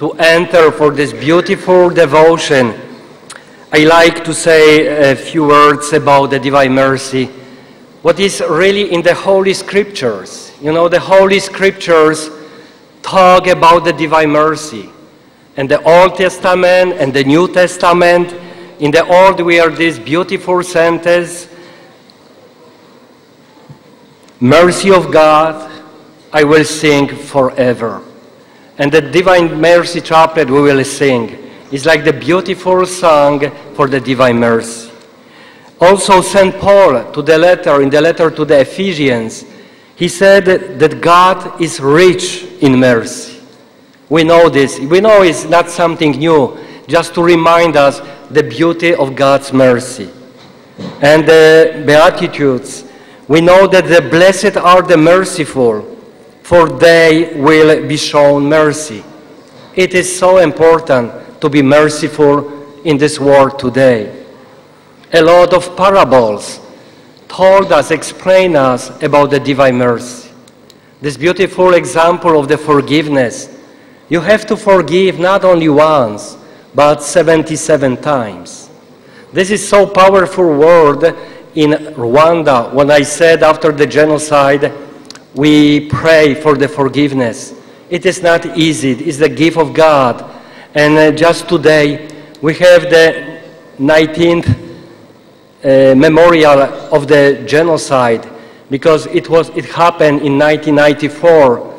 to enter for this beautiful devotion, I like to say a few words about the Divine Mercy. What is really in the Holy Scriptures? You know, the Holy Scriptures talk about the Divine Mercy. And the Old Testament and the New Testament, in the Old we are this beautiful sentence, Mercy of God, I will sing forever. And the Divine Mercy Chaplet we will sing is like the beautiful song for the Divine Mercy. Also, St. Paul, to the letter, in the letter to the Ephesians, he said that God is rich in mercy. We know this. We know it's not something new, just to remind us the beauty of God's mercy. And the Beatitudes, we know that the blessed are the merciful, for they will be shown mercy. It is so important to be merciful in this world today. A lot of parables told us, explain us about the divine mercy. This beautiful example of the forgiveness. You have to forgive not only once, but 77 times. This is so powerful word in Rwanda when I said after the genocide, we pray for the forgiveness. It is not easy. It's the gift of God. And uh, just today, we have the 19th uh, memorial of the genocide because it, was, it happened in 1994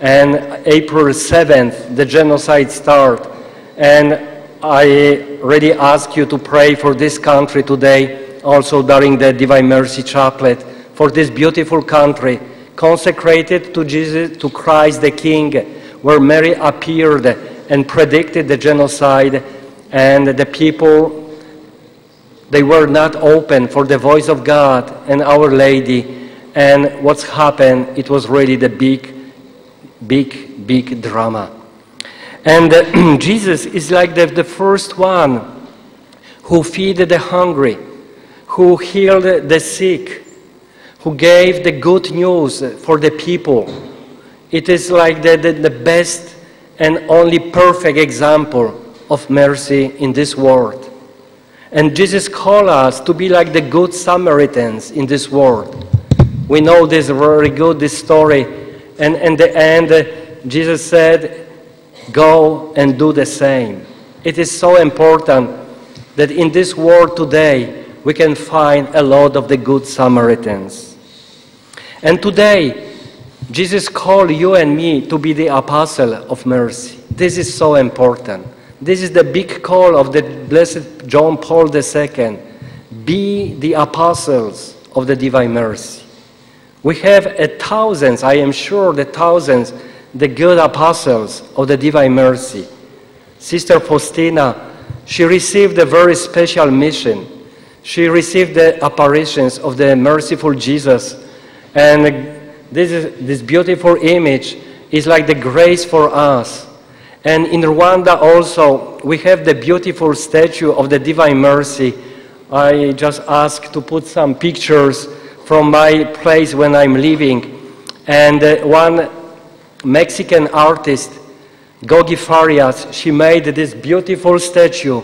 and April 7th, the genocide started. And I really ask you to pray for this country today, also during the Divine Mercy Chaplet, for this beautiful country consecrated to Jesus, to Christ the King, where Mary appeared and predicted the genocide, and the people they were not open for the voice of God and Our Lady. And what's happened, it was really the big, big, big drama. And Jesus is like the, the first one who fed the hungry, who healed the sick, who gave the good news for the people. It is like the, the, the best and only perfect example of mercy in this world. And Jesus called us to be like the good Samaritans in this world. We know this very good, this story. And in the end, Jesus said, Go and do the same. It is so important that in this world today, we can find a lot of the good Samaritans. And today, Jesus called you and me to be the apostle of mercy. This is so important. This is the big call of the Blessed John Paul II. Be the apostles of the divine mercy. We have a thousands, I am sure, the thousands, the good apostles of the divine mercy. Sister Faustina, she received a very special mission. She received the apparitions of the merciful Jesus. And this, is, this beautiful image is like the grace for us and in Rwanda also, we have the beautiful statue of the Divine Mercy. I just asked to put some pictures from my place when I'm living. And uh, one Mexican artist, Gogi Farias, she made this beautiful statue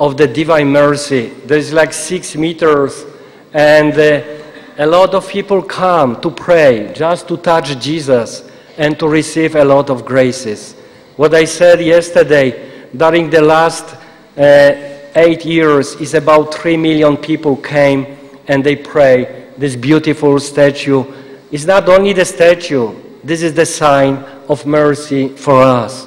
of the Divine Mercy. There's like six meters, and uh, a lot of people come to pray, just to touch Jesus and to receive a lot of graces. What I said yesterday, during the last uh, eight years, is about three million people came and they pray this beautiful statue. It's not only the statue, this is the sign of mercy for us.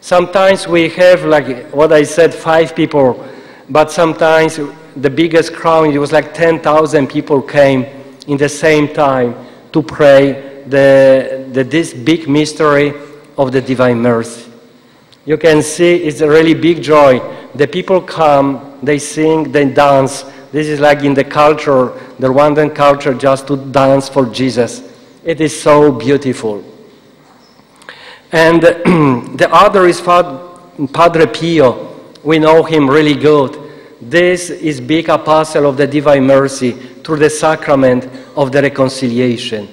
Sometimes we have, like what I said, five people, but sometimes the biggest crowd, it was like 10,000 people came in the same time to pray the, the, this big mystery of the divine mercy. You can see it's a really big joy. The people come, they sing, they dance. This is like in the culture, the Rwandan culture, just to dance for Jesus. It is so beautiful. And the other is Padre Pio. We know him really good. This is big apostle of the divine mercy through the sacrament of the reconciliation.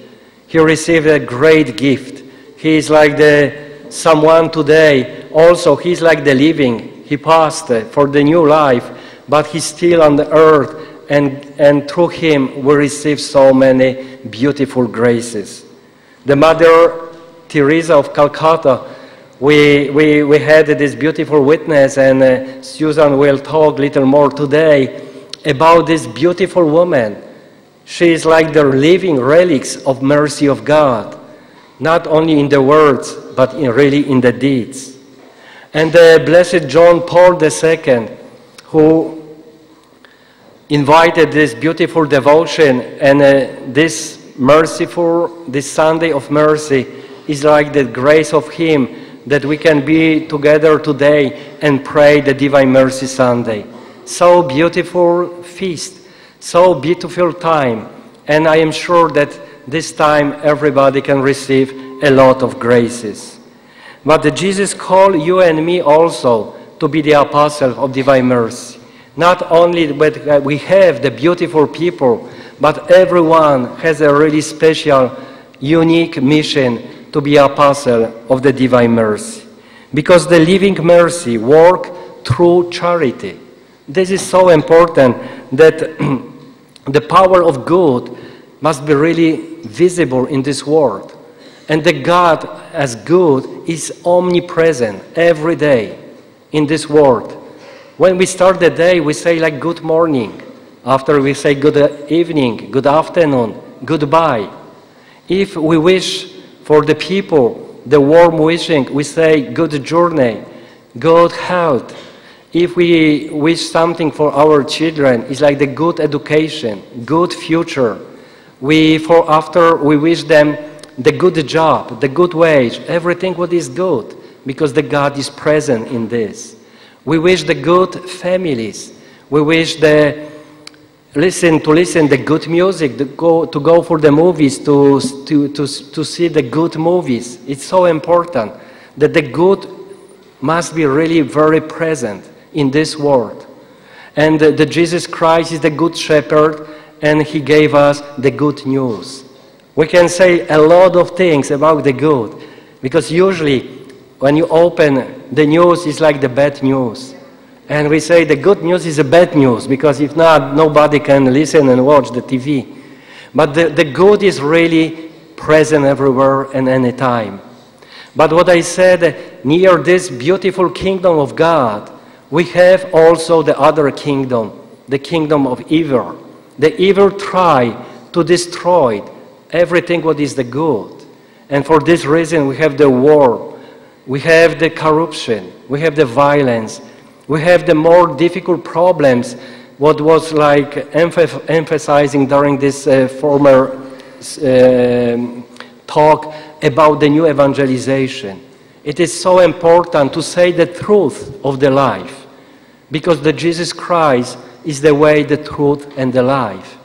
He received a great gift. He is like the someone today also he's like the living. He passed for the new life, but he's still on the earth, and, and through him we receive so many beautiful graces. The Mother Teresa of Calcutta, we, we, we had this beautiful witness, and uh, Susan will talk a little more today about this beautiful woman. She is like the living relics of mercy of God, not only in the words, but in really in the deeds. And the Blessed John Paul II, who invited this beautiful devotion and uh, this merciful, this Sunday of mercy is like the grace of Him that we can be together today and pray the Divine Mercy Sunday. So beautiful feast, so beautiful time, and I am sure that this time everybody can receive a lot of graces. But the Jesus called you and me also to be the apostle of divine mercy. Not only that we have the beautiful people, but everyone has a really special, unique mission to be apostle of the divine mercy. Because the living mercy work through charity. This is so important that the power of good must be really visible in this world. And the God as good is omnipresent every day in this world. When we start the day, we say like good morning. After we say good evening, good afternoon, goodbye. If we wish for the people the warm wishing, we say good journey, good health. If we wish something for our children, it's like the good education, good future. We, for after we wish them the good job, the good wage, everything what is good, because the God is present in this. We wish the good families. We wish the listen to listen the good music, to go, to go for the movies, to, to, to, to see the good movies. It's so important that the good must be really very present in this world. And the, the Jesus Christ is the good shepherd, and he gave us the good news. We can say a lot of things about the good, because usually when you open the news, it's like the bad news. And we say the good news is a bad news because if not, nobody can listen and watch the TV. But the, the good is really present everywhere and anytime. But what I said, near this beautiful kingdom of God, we have also the other kingdom, the kingdom of evil. The evil try to destroy everything what is the good. And for this reason, we have the war, we have the corruption, we have the violence, we have the more difficult problems, what was like emph emphasizing during this uh, former uh, talk about the new evangelization. It is so important to say the truth of the life because the Jesus Christ is the way, the truth, and the life.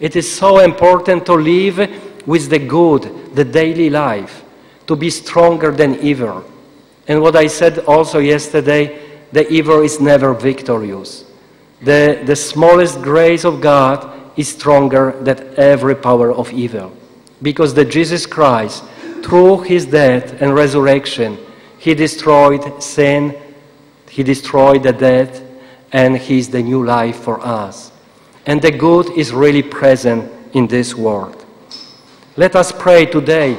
It is so important to live with the good, the daily life, to be stronger than evil. And what I said also yesterday, the evil is never victorious. The, the smallest grace of God is stronger than every power of evil. Because the Jesus Christ, through his death and resurrection, he destroyed sin, he destroyed the death, and he is the new life for us. And the good is really present in this world. Let us pray today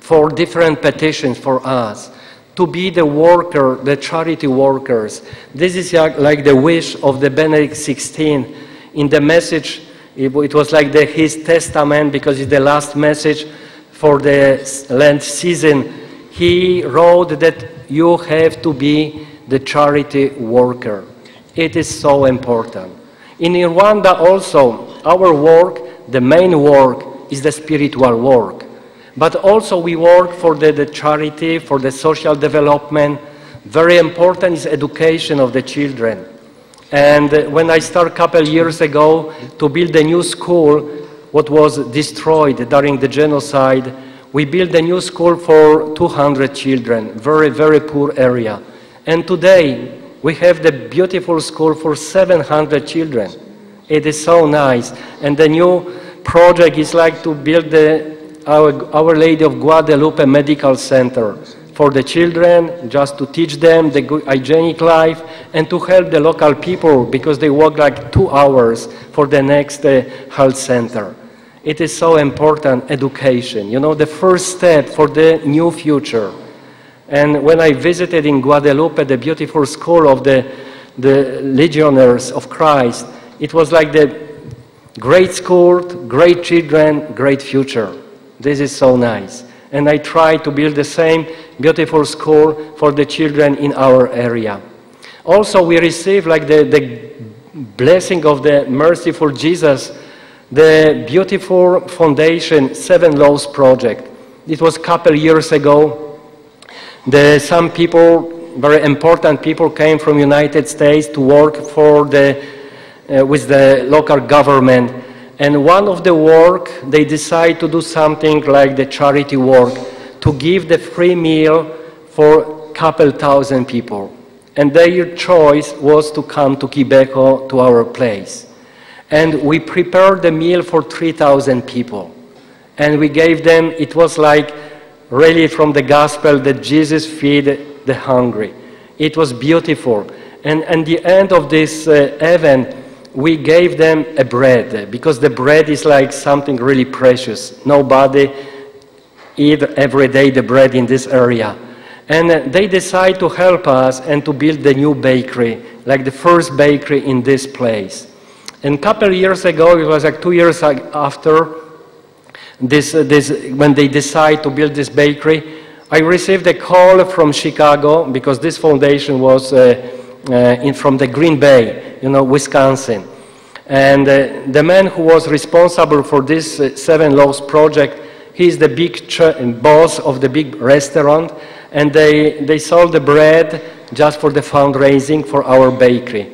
for different petitions for us to be the worker, the charity workers. This is uh, like the wish of the Benedict XVI. In the message, it was like the, his testament because it's the last message for the Lent season. He wrote that you have to be the charity worker. It is so important. In Rwanda also, our work, the main work, is the spiritual work. But also we work for the, the charity, for the social development. Very important is education of the children. And when I started a couple years ago to build a new school, what was destroyed during the genocide, we built a new school for 200 children, very, very poor area. And today, we have the beautiful school for 700 children. It is so nice. And the new project is like to build the our, Our Lady of Guadalupe Medical Center for the children, just to teach them the good hygienic life, and to help the local people because they walk like two hours for the next uh, health center. It is so important, education, you know, the first step for the new future. And when I visited in Guadalupe the beautiful school of the, the Legionnaires of Christ, it was like the great school, great children, great future. This is so nice. And I try to build the same beautiful school for the children in our area. Also, we receive like the, the blessing of the merciful Jesus, the beautiful foundation Seven Laws Project. It was a couple years ago. The, some people, very important people, came from United States to work for the, uh, with the local government and one of the work, they decide to do something like the charity work, to give the free meal for a couple thousand people. And their choice was to come to Kibeho, to our place. And we prepared the meal for 3,000 people. And we gave them, it was like really from the gospel that Jesus feed the hungry. It was beautiful. And at the end of this uh, event, we gave them a bread because the bread is like something really precious. Nobody eat every day the bread in this area. And they decide to help us and to build the new bakery, like the first bakery in this place. And a couple years ago, it was like two years after this, this, when they decide to build this bakery, I received a call from Chicago because this foundation was uh, uh, in, from the Green Bay, you know, Wisconsin. And uh, the man who was responsible for this uh, Seven Laws project, he's the big boss of the big restaurant, and they, they sold the bread just for the fundraising for our bakery.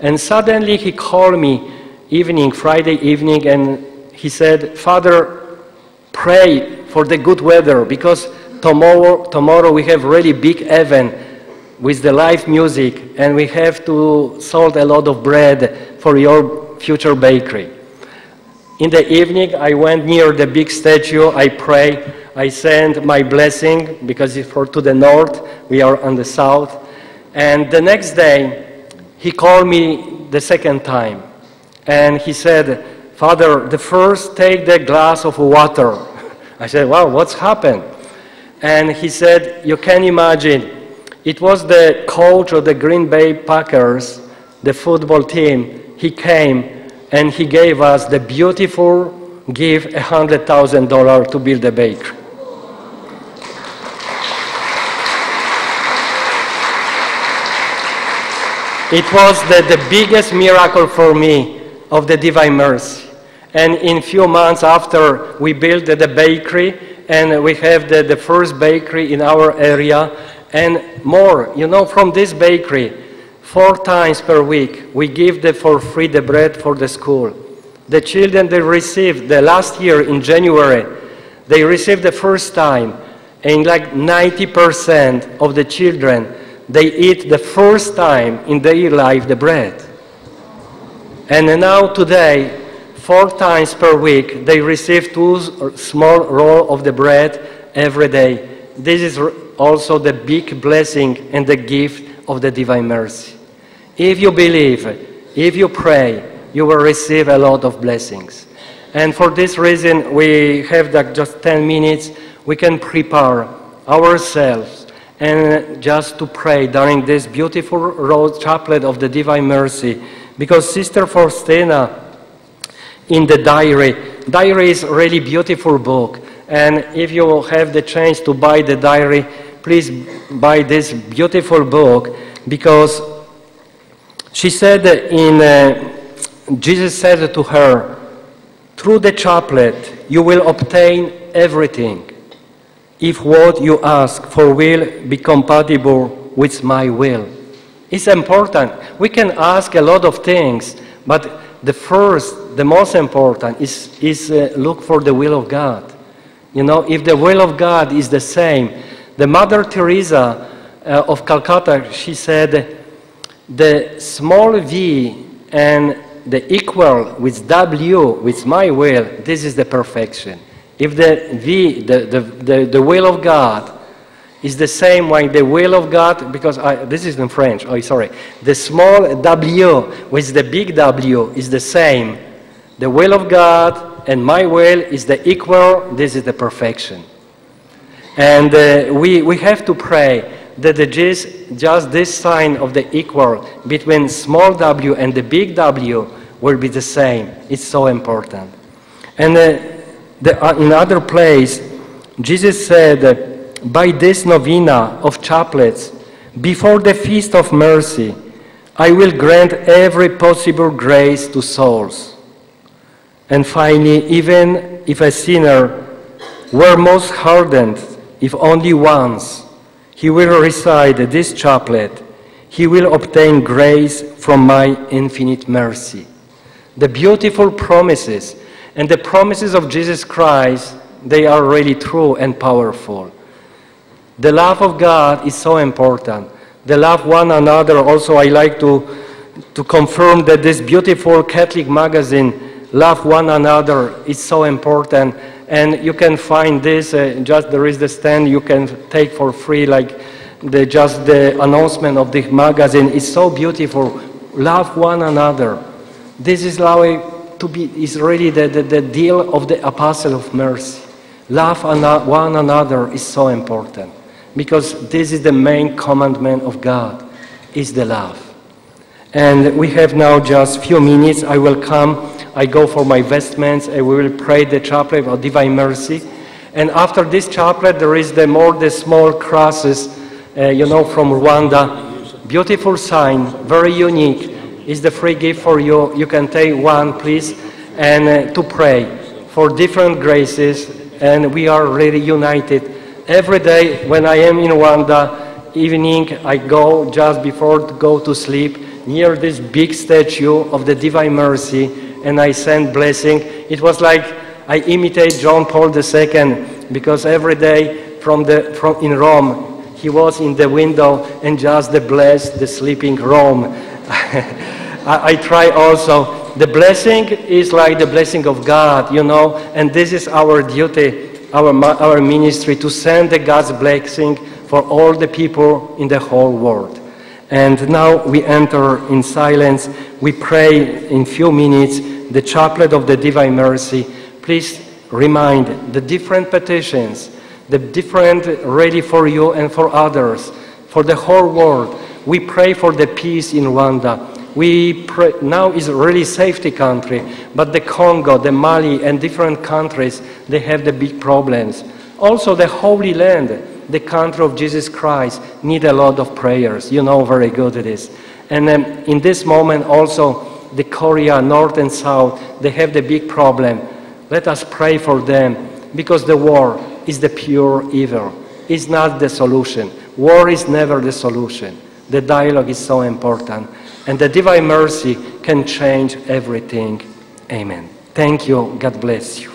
And suddenly he called me evening, Friday evening, and he said, Father, pray for the good weather because tomorrow, tomorrow we have really big event with the live music, and we have to salt a lot of bread for your future bakery. In the evening, I went near the big statue, I pray, I sent my blessing, because it's for to the north, we are on the south. And the next day, he called me the second time, and he said, Father, the first take the glass of water. I said, wow, what's happened? And he said, you can imagine, it was the coach of the Green Bay Packers, the football team. He came and he gave us the beautiful gift, $100,000 to build a bakery. It was the, the biggest miracle for me of the Divine Mercy. And in few months after we built the bakery, and we have the, the first bakery in our area, and more. You know, from this bakery, four times per week, we give the, for free the bread for the school. The children, they received, the last year in January, they received the first time, and like 90% of the children, they eat the first time in their life the bread. And now today, four times per week, they receive two small roll of the bread every day. This is also the big blessing and the gift of the divine mercy. If you believe, if you pray, you will receive a lot of blessings. And for this reason, we have that just 10 minutes. We can prepare ourselves and just to pray during this beautiful rose chaplet of the Divine Mercy. Because Sister Faustina, in the diary, diary is really beautiful book. And if you have the chance to buy the diary, please buy this beautiful book because she said in, uh, Jesus said to her, through the chaplet you will obtain everything if what you ask for will be compatible with my will. It's important. We can ask a lot of things, but the first, the most important is, is uh, look for the will of God. You know, if the will of God is the same, the Mother Teresa uh, of Calcutta, she said, the small v and the equal with W, with my will, this is the perfection. If the V, the, the, the, the will of God, is the same like the will of God, because I, this is in French, oh, sorry. The small w with the big W is the same. The will of God and my will is the equal, this is the perfection. And uh, we, we have to pray that the just, just this sign of the equal between small w and the big W will be the same. It's so important. And uh, the, uh, in other place, Jesus said, by this novena of chaplets, before the feast of mercy, I will grant every possible grace to souls. And finally, even if a sinner were most hardened, if only once, he will recite this chaplet, he will obtain grace from my infinite mercy. The beautiful promises and the promises of Jesus Christ, they are really true and powerful. The love of God is so important. The love one another. Also, I like to, to confirm that this beautiful Catholic magazine, Love One Another, is so important. And you can find this, uh, just there is the stand you can take for free, like the, just the announcement of the magazine is so beautiful. Love one another. This is how to be, is really the, the, the deal of the apostle of mercy. Love one another is so important because this is the main commandment of God, is the love. And we have now just few minutes. I will come, I go for my vestments, and we will pray the chaplet of divine mercy. And after this chaplet, there is the more the small crosses, uh, you know, from Rwanda. Beautiful sign, very unique. Is the free gift for you. You can take one, please, and uh, to pray for different graces. And we are really united. Every day when I am in Rwanda, evening, I go just before to go to sleep near this big statue of the Divine Mercy, and I send blessing. It was like I imitate John Paul II because every day from the, from, in Rome, he was in the window and just the blessed the sleeping Rome. I, I try also. The blessing is like the blessing of God, you know, and this is our duty, our, our ministry, to send the God's blessing for all the people in the whole world. And now we enter in silence. We pray in few minutes the chaplet of the Divine Mercy. Please remind the different petitions, the different ready for you and for others, for the whole world. We pray for the peace in Rwanda. We pray, now is really safety country, but the Congo, the Mali, and different countries, they have the big problems. Also, the Holy Land, the country of Jesus Christ, need a lot of prayers. You know very good it is. And um, in this moment, also, the Korea, North and South, they have the big problem. Let us pray for them because the war is the pure evil. It's not the solution. War is never the solution. The dialogue is so important. And the divine mercy can change everything. Amen. Thank you. God bless you.